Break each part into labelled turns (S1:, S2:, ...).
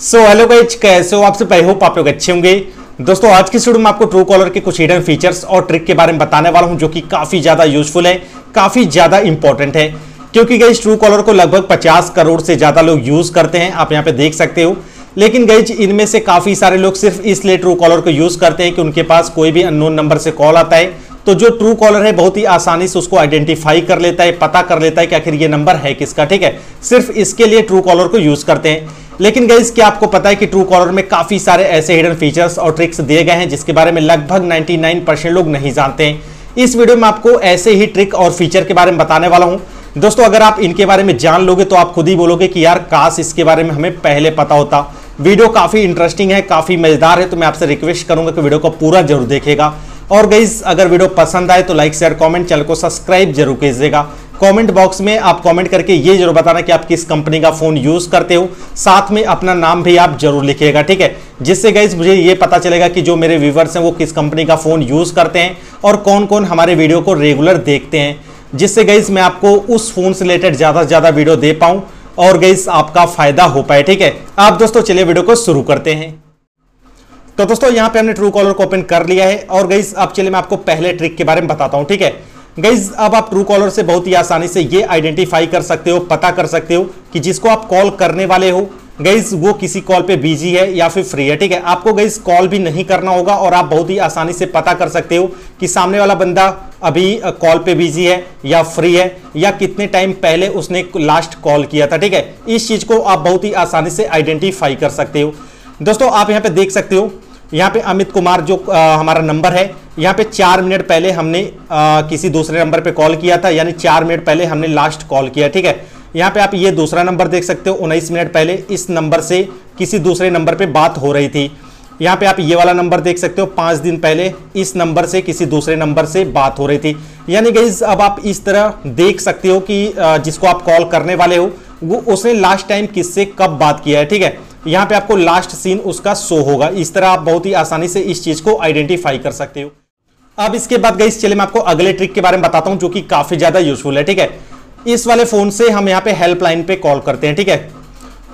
S1: So hello guys कैसे हो आपसे पहले होप आप लोग अच्छे होंगे। दोस्तों, आज की वीडियो में आपको ट्रू कॉलर के कुछ हिडन फीचर्स और ट्रिक के बारे में बताने वाला हूँ, जो कि काफ़ी ज़्यादा यूजफुल है, काफ़ी ज़्यादा इंपॉर्टेंट है। क्योंकि गई ट्रू कॉलर को लगभग 50 करोड़ से ज़्यादा लोग यूज़ करते हैं, आप यहाँ पे देख सकते हो। लेकिन गई इनमें से काफ़ी सारे लोग सिर्फ़ इसलिए ट्रू कॉलर को यूज़ करते हैं कि उनके पास कोई भी अननोन नंबर से कॉल आता है। तो जो ट्रू कॉलर है, बहुत ही आसानी से उसको आइडेंटिफाई कर लेता है, पता कर लेता है कि आखिर ये नंबर है किसका, ठीक है? सिर्फ़ इसके लिए ट्रू कॉलर को यूज़ करते हैं। लेकिन गई क्या आपको पता है कि ट्रू कॉलर में काफ़ी सारे ऐसे हिडन फीचर्स और ट्रिक्स दिए गए हैं जिसके बारे में लगभग 99 परसेंट लोग नहीं जानते हैं। इस वीडियो में आपको ऐसे ही ट्रिक और फीचर के बारे में बताने वाला हूँ। दोस्तों, अगर आप इनके बारे में जान लोगे तो आप खुद ही बोलोगे कि यार, काश इसके बारे में हमें पहले पता होता। वीडियो काफ़ी इंटरेस्टिंग है, काफ़ी मज़ेदार है तो मैं आपसे रिक्वेस्ट करूँगा कि वीडियो को पूरा ज़रूर देखेगा। और गई अगर वीडियो पसंद आए तो लाइक शेयर कमेंट चैनल को सब्सक्राइब ज़रूर कीजिएगा। कमेंट बॉक्स में आप कमेंट करके ये ज़रूर बताना कि आप किस कंपनी का फ़ोन यूज़ करते हो। साथ में अपना नाम भी आप ज़रूर लिखिएगा, ठीक है? जिससे गाइज़ मुझे ये पता चलेगा कि जो मेरे व्यूवर्स हैं वो किस कंपनी का फ़ोन यूज़ करते हैं और कौन कौन हमारे वीडियो को रेगुलर देखते हैं। जिससे गाइज़ मैं आपको उस फ़ोन से रिलेटेड ज़्यादा से ज़्यादा वीडियो दे पाऊँ और गाइज़ आपका फ़ायदा हो पाए, ठीक है? आप दोस्तों, चलिए वीडियो को शुरू करते हैं। तो दोस्तों, यहाँ पे हमने ट्रू कॉलर को ओपन कर लिया है। और गई अब चलिए मैं आपको पहले ट्रिक के बारे में बताता हूँ, ठीक है? गईज अब आप ट्रू कॉलर से बहुत ही आसानी से ये आइडेंटिफाई कर सकते हो, पता कर सकते हो कि जिसको आप कॉल करने वाले हो गईज वो किसी कॉल पे बिज़ी है या फिर फ्री है, ठीक है? आपको गईज कॉल भी नहीं करना होगा और आप बहुत ही आसानी से पता कर सकते हो कि सामने वाला बंदा अभी कॉल पे बिज़ी है या फ्री है या कितने टाइम पहले उसने लास्ट कॉल किया था, ठीक है? इस चीज़ को आप बहुत ही आसानी से आइडेंटिफाई कर सकते हो। दोस्तों, आप यहाँ पे देख सकते हो यहाँ पे अमित कुमार जो आ, हमारा नंबर है यहाँ पे चार मिनट पहले हमने आ, किसी दूसरे नंबर पे कॉल किया था यानी चार मिनट पहले हमने लास्ट कॉल किया ठीक है? यहाँ पे आप ये दूसरा नंबर देख सकते हो उन्नीस मिनट पहले इस नंबर से किसी दूसरे नंबर पे बात हो रही थी। यहाँ पे आप ये वाला नंबर देख सकते हो पाँच दिन पहले इस नंबर से किसी दूसरे नंबर से बात हो रही थी। यानी गई अब आप इस तरह देख सकते हो कि जिसको आप कॉल करने वाले हो वो उसने लास्ट टाइम किससे कब बात किया है ठीक है? यहाँ पे आपको लास्ट सीन उसका शो होगा। इस तरह आप बहुत ही आसानी से इस चीज़ को आइडेंटिफाई कर सकते हो। अब इसके बाद गई चले मैं आपको अगले ट्रिक के बारे में बताता हूँ जो कि काफ़ी ज़्यादा यूजफुल है, ठीक है? इस वाले फ़ोन से हम यहाँ पे हेल्पलाइन पे कॉल करते हैं, ठीक है?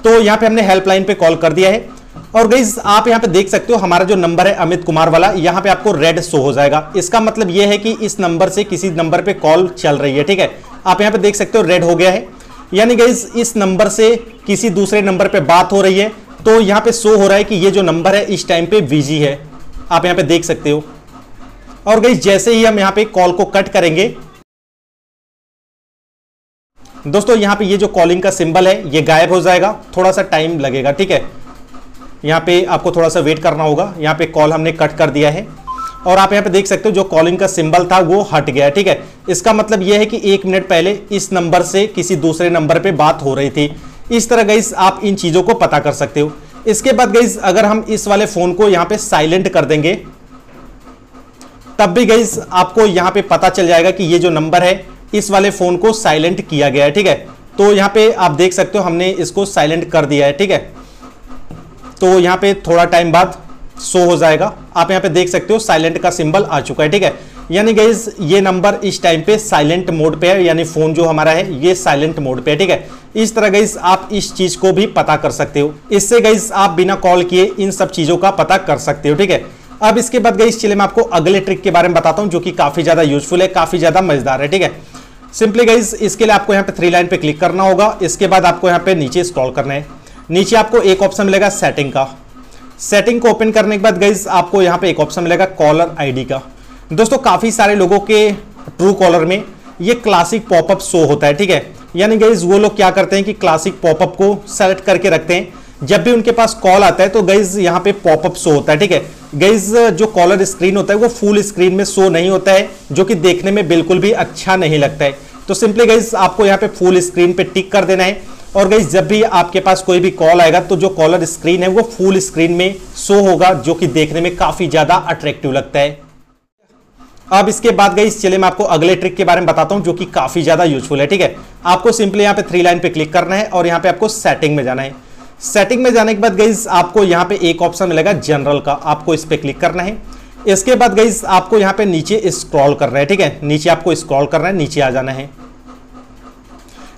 S1: तो यहाँ पे हमने हेल्पलाइन पे कॉल कर दिया है। और गई आप यहाँ पे देख सकते हो हमारा जो नंबर है अमित कुमार वाला, यहाँ पे आपको रेड शो हो जाएगा। इसका मतलब यह है कि इस नंबर से किसी नंबर पे कॉल चल रही है, ठीक है? आप यहाँ पे देख सकते हो रेड हो गया है। यानी गई इस नंबर से किसी दूसरे नंबर पे बात हो रही है तो यहाँ पे शो हो रहा है कि ये जो नंबर है, इस टाइम पे बिज़ी है। आप यहाँ पे देख सकते हो। और गई जैसे ही हम यहाँ पे कॉल को कट करेंगे, दोस्तों यहाँ पे ये जो कॉलिंग का सिंबल है, ये गायब हो जाएगा। थोड़ा सा टाइम लगेगा, ठीक है? यहाँ पे आपको थोड़ा सा वेट करना होगा। यहाँ पे कॉल हमने कट कर दिया है। और आप यहाँ पे देख सकते हो जो कॉलिंग का सिंबल था, वो हट गया ठीक है? इसका मतलब यह है कि एक मिनट पहले इस नंबर से किसी दूसरे नंबर पे बात हो रही थी। इस तरह गई आप इन चीज़ों को पता कर सकते हो। इसके बाद गई अगर हम इस वाले फ़ोन को यहाँ पे साइलेंट कर देंगे, तब भी गई आपको यहाँ पे पता चल जाएगा कि ये जो नंबर है, इस वाले फ़ोन को साइलेंट किया गया है, ठीक है? तो यहाँ पे आप देख सकते हो हमने इसको साइलेंट कर दिया है, ठीक है? तो यहाँ पे थोड़ा टाइम बाद शो हो जाएगा। आप यहाँ पे देख सकते हो साइलेंट का सिंबल आ चुका है, ठीक है? यानी गाइज़ ये नंबर इस टाइम पे साइलेंट मोड पे है, यानी फ़ोन जो हमारा है, ये साइलेंट मोड पे है, ठीक है? इस तरह गाइज़ आप इस चीज़ को भी पता कर सकते हो। इससे गाइज़ आप बिना कॉल किए इन सब चीज़ों का पता कर सकते हो, ठीक है? अब इसके बाद गई चलिए मैं आपको अगले ट्रिक के बारे में बताता हूँ, जो कि काफ़ी ज़्यादा यूजफुल है, काफ़ी ज़्यादा मज़ेदार है, ठीक है? सिंपली गाइज़ इसके लिए आपको यहाँ पे थ्री लाइन पे क्लिक करना होगा। इसके बाद आपको यहाँ पे नीचे स्क्रॉल करना है। नीचे आपको एक ऑप्शन मिलेगा सेटिंग का। सेटिंग को ओपन करने के बाद गाइज़ आपको यहाँ पे एक ऑप्शन मिलेगा कॉलर आईडी का। दोस्तों, काफ़ी सारे लोगों के ट्रू कॉलर में ये क्लासिक पॉपअप शो होता है, ठीक है? यानी गाइज़ वो लोग क्या करते हैं कि क्लासिक पॉपअप को सेलेक्ट करके रखते हैं। जब भी उनके पास कॉल आता है तो गाइज़ यहाँ पे पॉपअप शो होता है, ठीक है? गाइज़ जो कॉलर स्क्रीन होता है, वो फुल स्क्रीन में शो नहीं होता है, जो कि देखने में बिल्कुल भी अच्छा नहीं लगता है। तो सिंपली गाइज़ आपको यहाँ पे फुल स्क्रीन पे टिक कर देना है। और गई जब भी आपके पास कोई भी कॉल आएगा तो जो कॉलर स्क्रीन है, वो फुल स्क्रीन में शो होगा, जो कि देखने में काफ़ी ज़्यादा अट्रैक्टिव लगता है। अब इसके बाद गई चले मैं आपको अगले ट्रिक के बारे में बताता हूँ, जो कि काफ़ी ज़्यादा यूजफुल है, ठीक है? आपको सिंपली यहाँ पे थ्री लाइन पे क्लिक करना है और यहाँ पे आपको सेटिंग में जाना है। सेटिंग में जाने के बाद गई आपको यहाँ पे एक ऑप्शन मिलेगा जनरल का, आपको इस पर क्लिक करना है। इसके बाद गई आपको यहाँ पे नीचे स्क्रॉल करना है, ठीक है? नीचे आपको स्क्रॉल करना है, नीचे आ जाना है।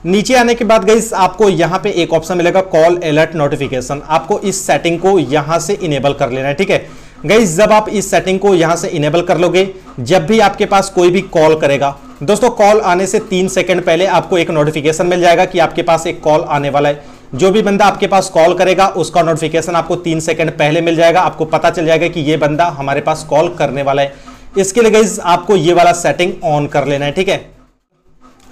S1: नीचे आने के बाद गई आपको यहाँ पे एक ऑप्शन मिलेगा कॉल अलर्ट नोटिफिकेशन आपको इस सेटिंग को यहाँ से इनेबल कर लेना है, ठीक है? गई जब आप इस सेटिंग को यहाँ से इनेबल कर लोगे, जब भी आपके पास कोई भी कॉल करेगा, दोस्तों कॉल आने से तीन सेकंड पहले आपको एक नोटिफिकेशन मिल जाएगा कि आपके पास एक कॉल आने वाला है। जो भी बंदा आपके पास कॉल करेगा, उसका नोटिफिकेशन आपको तीन सेकंड पहले मिल जाएगा। आपको पता चल जाएगा कि ये बंदा हमारे पास कॉल करने वाला है। इसके लिए गई आपको ये वाला सेटिंग ऑन कर लेना है, ठीक है?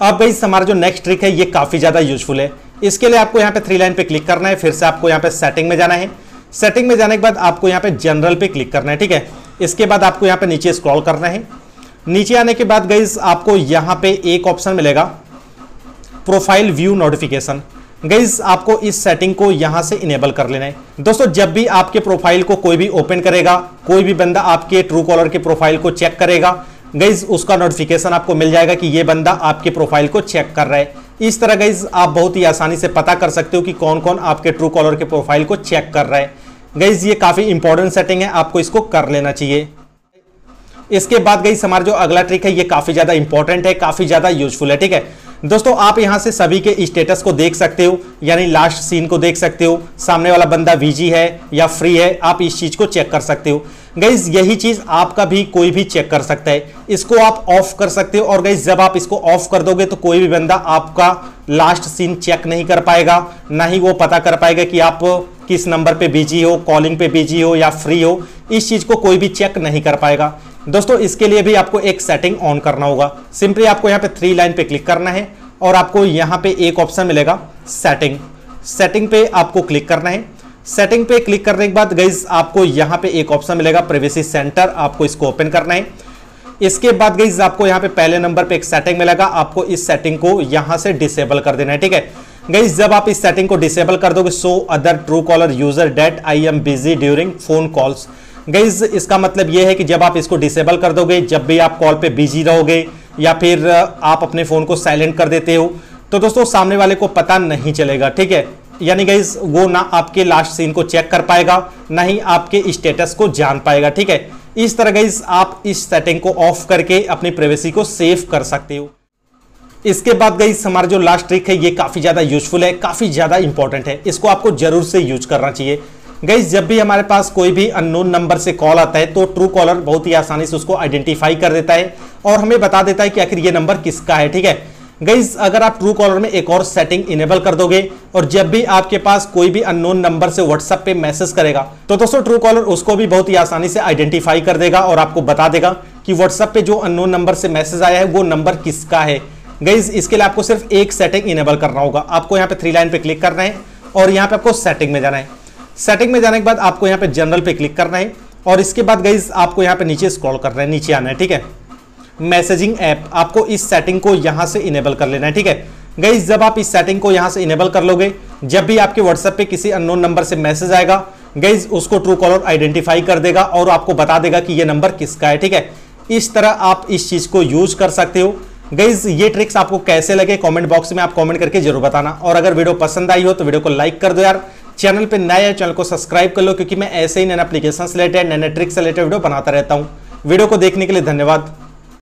S1: अब गई हमारा जो नेक्स्ट ट्रिक है, ये काफ़ी ज़्यादा यूजफुल है। इसके लिए आपको यहाँ पे थ्री लाइन पे क्लिक करना है, फिर से आपको यहाँ पे सेटिंग में जाना है। सेटिंग में जाने के बाद आपको यहाँ पे जनरल पे क्लिक करना है, ठीक है? इसके बाद आपको यहाँ पे नीचे स्क्रॉल करना है। नीचे आने के बाद गई आपको यहाँ पे एक ऑप्शन मिलेगा प्रोफ़ाइल व्यू नोटिफिकेशन गईज आपको इस सेटिंग को यहाँ से इनेबल कर लेना है। दोस्तों, जब भी आपके प्रोफ़ाइल को कोई भी ओपन करेगा, कोई भी बंदा आपके ट्रू कॉलर के प्रोफ़ाइल को चेक करेगा गईज उसका नोटिफिकेशन आपको मिल जाएगा कि ये बंदा आपके प्रोफ़ाइल को चेक कर रहा है। इस तरह गईज आप बहुत ही आसानी से पता कर सकते हो कि कौन कौन आपके ट्रू कॉलर के प्रोफ़ाइल को चेक कर रहा है। गईज ये काफ़ी इंपॉर्टेंट सेटिंग है, आपको इसको कर लेना चाहिए। इसके बाद गई हमारा जो अगला ट्रिक है, ये काफ़ी ज़्यादा इंपॉर्टेंट है, काफ़ी ज़्यादा यूजफुल है, ठीक है? दोस्तों, आप यहाँ से सभी के स्टेटस को देख सकते हो, यानी लास्ट सीन को देख सकते हो। सामने वाला बंदा वीजी है या फ्री है, आप इस चीज़ को चेक कर सकते हो। गईज यही चीज़ आपका भी कोई भी चेक कर सकता है। इसको आप ऑफ़ कर सकते हो और गईज जब आप इसको ऑफ़ कर दोगे तो कोई भी बंदा आपका लास्ट सीन चेक नहीं कर पाएगा। ना ही वो पता कर पाएगा कि आप किस नंबर पे बिज़ी हो कॉलिंग पे बिज़ी हो या फ्री हो। इस चीज़ को कोई भी चेक नहीं कर पाएगा। दोस्तों, इसके लिए भी आपको एक सेटिंग ऑन करना होगा। सिंपली आपको यहाँ पे थ्री लाइन पे क्लिक करना है और आपको यहाँ पे एक ऑप्शन मिलेगा सेटिंग सेटिंग पे आपको क्लिक करना है। सेटिंग पे क्लिक करने के बाद गई आपको यहाँ पे एक ऑप्शन मिलेगा प्रिवेसी सेंटर आपको इसको ओपन करना है। इसके बाद गई आपको यहाँ पे पहले नंबर पे एक सेटिंग मिलेगा, आपको इस सेटिंग को यहाँ से डिसेबल कर देना है, ठीक है? गई जब आप इस सेटिंग को डिसेबल कर दोगे so other Truecaller user that I am busy during phone calls guys इसका मतलब यह है कि जब आप इसको डिसेबल कर दोगे, जब भी आप कॉल पे बिज़ी रहोगे, या फिर आप अपने फ़ोन को साइलेंट कर देते हो तो दोस्तों सामने वाले को पता नहीं चलेगा, ठीक है? यानी गईज वो ना आपके लास्ट सीन को चेक कर पाएगा, ना ही आपके स्टेटस को जान पाएगा, ठीक है? इस तरह गईज आप इस सेटिंग को ऑफ़ करके अपनी प्राइवेसी को सेव कर सकते हो। इसके बाद गई हमारा जो लास्ट ट्रिक है, ये काफ़ी ज़्यादा यूजफुल है, काफ़ी ज़्यादा इंपॉर्टेंट है। इसको आपको ज़रूर से यूज़ करना चाहिए। गई जब भी हमारे पास कोई भी अननोन नंबर से कॉल आता है तो ट्रू कॉलर बहुत ही आसानी से उसको आइडेंटिफाई कर देता है और हमें बता देता है कि आखिर ये नंबर किसका है, ठीक है? गईज अगर आप ट्रू कॉलर में एक और सेटिंग इनेबल कर दोगे और जब भी आपके पास कोई भी अननोन नंबर से व्हाट्सएप पे मैसेज करेगा तो दोस्तों ट्रू कॉलर उसको भी बहुत ही आसानी से आइडेंटिफाई कर देगा और आपको बता देगा कि व्हाट्सएप पे जो अननोन नंबर से मैसेज आया है, वो नंबर किसका है। गईज इसके लिए आपको सिर्फ़ एक सेटिंग इनेबल करना होगा। आपको यहाँ पे थ्री लाइन पे क्लिक करना है और यहाँ पे आपको सेटिंग में जाना है। सेटिंग में जाने के बाद आपको यहाँ पे जनरल पे क्लिक करना है और इसके बाद गई आपको यहाँ पे नीचे स्क्रॉल करना है, नीचे आना है, ठीक है? मैसेजिंग ऐप आपको इस सेटिंग को यहाँ से इनेबल कर लेना है, ठीक है? गई जब आप इस सेटिंग को यहाँ से इनेबल कर लोगे, जब भी आपके व्हाट्सएप पे किसी अननोन नंबर से मैसेज आएगा गई उसको ट्रू कॉलर आइडेंटिफाई कर देगा और आपको बता देगा कि ये नंबर किसका है, ठीक है? इस तरह आप इस चीज़ को यूज़ कर सकते हो। गईज ये ट्रिक्स आपको कैसे लगे कमेंट बॉक्स में आप कमेंट करके ज़रूर बताना। और अगर वीडियो पसंद आई हो तो वीडियो को लाइक कर दो यार। चैनल पे नया है, चैनल को सब्सक्राइब कर लो, क्योंकि मैं ऐसे ही नए एप्लीकेशन से रिलेटेड नए नए ट्रिक्स से रिलेटेड वीडियो बनाता रहता हूँ। वीडियो को देखने के लिए धन्यवाद।